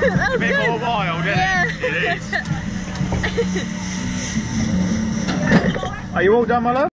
That's a bit good. more wild, isn't yeah. it? It is. Are you all done, my love?